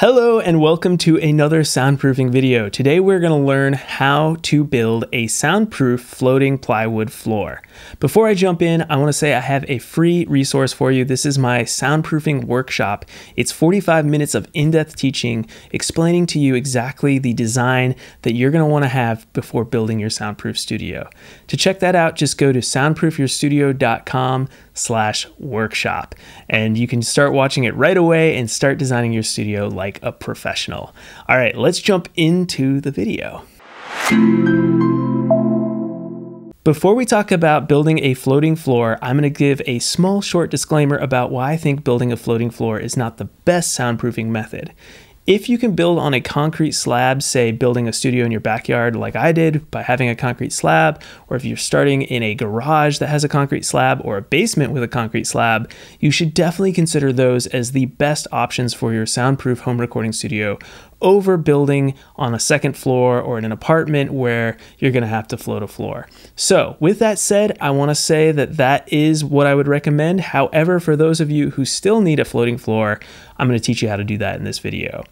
Hello and welcome to another soundproofing video. Today we're going to learn how to build a soundproof floating plywood floor. Before I jump in, I want to say I have a free resource for you. This is my soundproofing workshop. It's 45 minutes of in-depth teaching explaining to you exactly the design that you're going to want to have before building your soundproof studio. To check that out, just go to soundproofyourstudio.com slash workshop and you can start watching it right away and start designing your studio like a professional. All right, let's jump into the video. Before we talk about building a floating floor, I'm going to give a small short disclaimer about why I think building a floating floor is not the best soundproofing method. If you can build on a concrete slab, say building a studio in your backyard like I did by having a concrete slab, or if you're starting in a garage that has a concrete slab or a basement with a concrete slab, you should definitely consider those as the best options for your soundproof home recording studio over building on a second floor or in an apartment where you're going to have to float a floor. So, with that said, I want to say that that is what I would recommend. However, for those of you who still need a floating floor, I'm going to teach you how to do that in this video.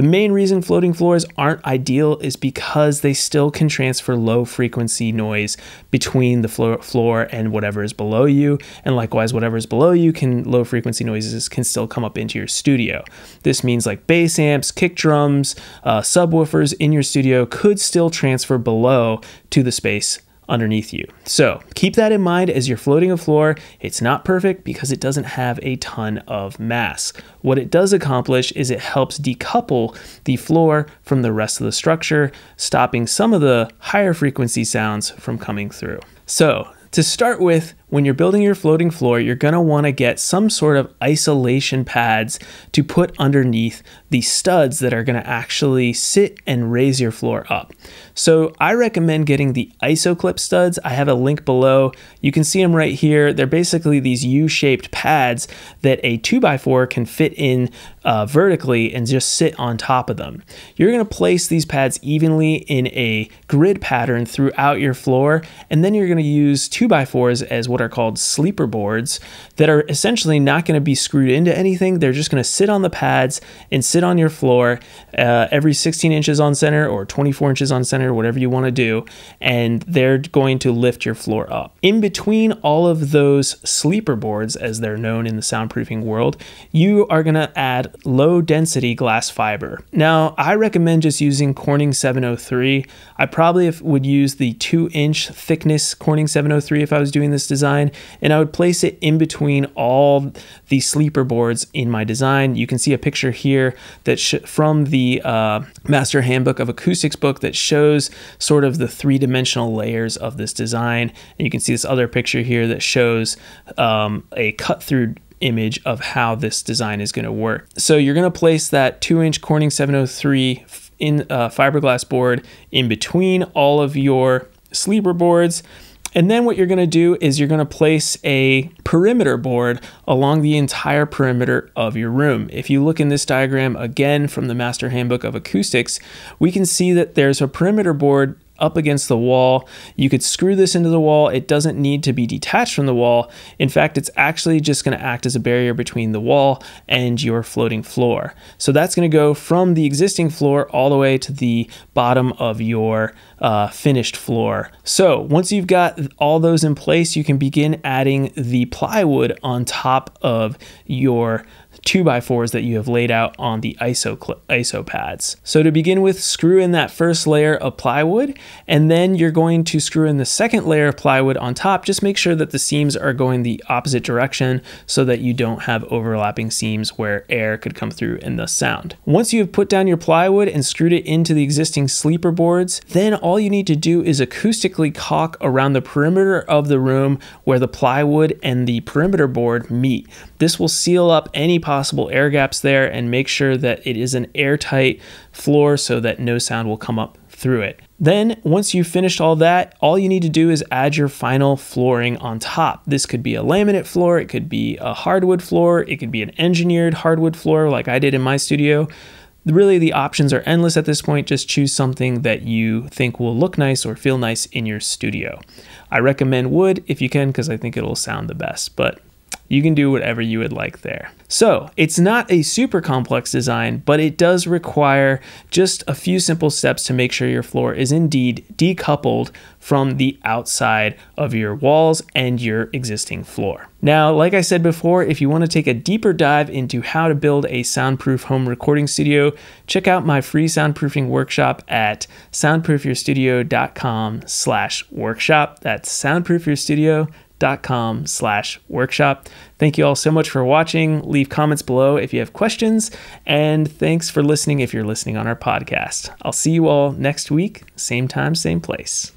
The main reason floating floors aren't ideal is because they still can transfer low frequency noise between the floor and whatever is below you. And likewise, whatever is below you can low frequency noises can still come up into your studio. This means like bass amps, kick drums, uh, subwoofers in your studio could still transfer below to the space underneath you. So keep that in mind as you're floating a floor. It's not perfect because it doesn't have a ton of mass. What it does accomplish is it helps decouple the floor from the rest of the structure, stopping some of the higher frequency sounds from coming through. So to start with, when you're building your floating floor, you're going to want to get some sort of isolation pads to put underneath the studs that are going to actually sit and raise your floor up. So I recommend getting the IsoClip studs. I have a link below. You can see them right here. They're basically these U-shaped pads that a 2x4 can fit in uh, vertically and just sit on top of them. You're going to place these pads evenly in a grid pattern throughout your floor, and then you're going to use 2x4s as what are called sleeper boards that are essentially not going to be screwed into anything. They're just going to sit on the pads and sit on your floor uh, every 16 inches on center or 24 inches on center, whatever you want to do, and they're going to lift your floor up. In between all of those sleeper boards, as they're known in the soundproofing world, you are going to add low density glass fiber. Now, I recommend just using Corning 703. I probably would use the two inch thickness Corning 703 if I was doing this design, and I would place it in between all the sleeper boards in my design. You can see a picture here that from the uh, Master Handbook of Acoustics book that shows sort of the three dimensional layers of this design. And you can see this other picture here that shows um, a cut through image of how this design is going to work. So you're going to place that 2 inch Corning 703 in a fiberglass board in between all of your sleeper boards and then what you're going to do is you're going to place a perimeter board along the entire perimeter of your room. If you look in this diagram again from the Master Handbook of Acoustics, we can see that there's a perimeter board up against the wall. You could screw this into the wall. It doesn't need to be detached from the wall. In fact, it's actually just going to act as a barrier between the wall and your floating floor. So that's going to go from the existing floor all the way to the bottom of your uh, finished floor. So once you've got all those in place, you can begin adding the plywood on top of your 2x4s that you have laid out on the ISO, ISO pads. So to begin with, screw in that first layer of plywood, and then you're going to screw in the second layer of plywood on top. Just make sure that the seams are going the opposite direction so that you don't have overlapping seams where air could come through and thus sound. Once you have put down your plywood and screwed it into the existing sleeper boards, then all you need to do is acoustically caulk around the perimeter of the room where the plywood and the perimeter board meet. This will seal up any possible air gaps there and make sure that it is an airtight floor so that no sound will come up through it. Then, once you've finished all that, all you need to do is add your final flooring on top. This could be a laminate floor, it could be a hardwood floor, it could be an engineered hardwood floor like I did in my studio. Really, the options are endless at this point. Just choose something that you think will look nice or feel nice in your studio. I recommend wood if you can because I think it'll sound the best, but You can do whatever you would like there. So, it's not a super complex design, but it does require just a few simple steps to make sure your floor is indeed decoupled from the outside of your walls and your existing floor. Now, like I said before, if you want to take a deeper dive into how to build a soundproof home recording studio, check out my free soundproofing workshop at soundproofyourstudio.com slash workshop. That's soundproofyourstudio.com com slash workshop. Thank you all so much for watching. Leave comments below if you have questions. And thanks for listening if you're listening on our podcast. I'll see you all next week, same time, same place.